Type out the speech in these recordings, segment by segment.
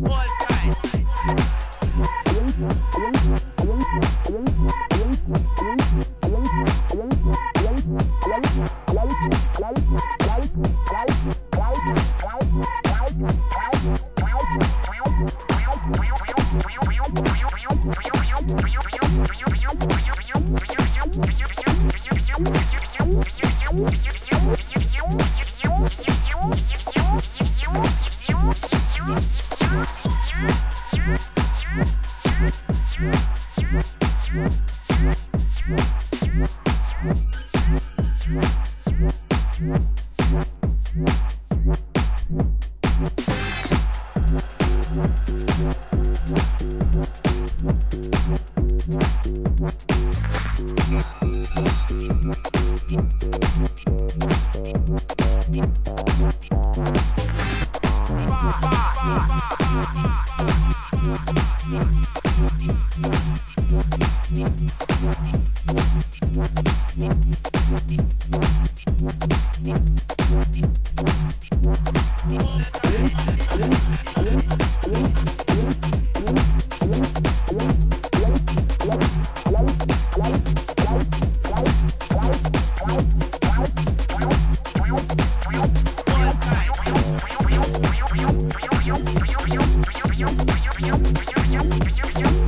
What? Thank you.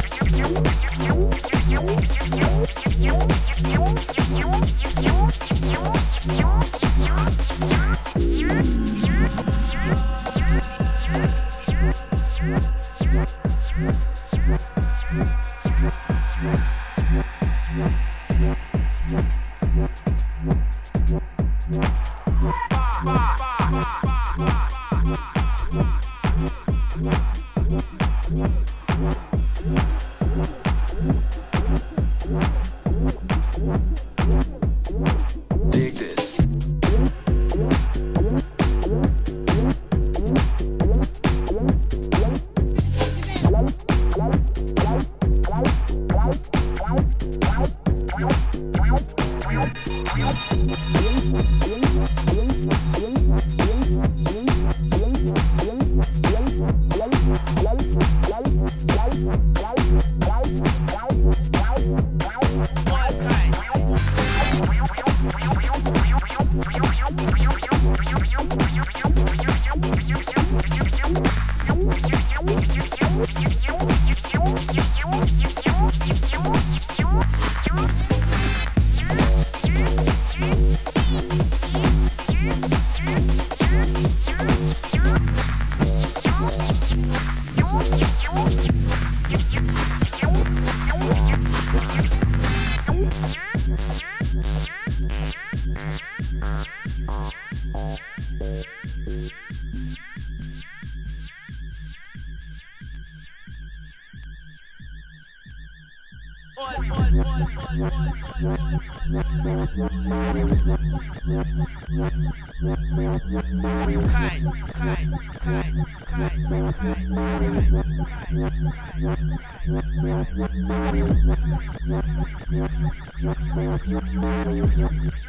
What's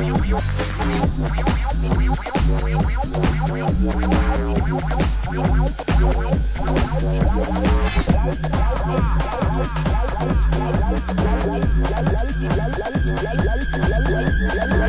Yo, yo. Yalla, yalla, yalla, yalla, yalla, yalla, yalla, yalla,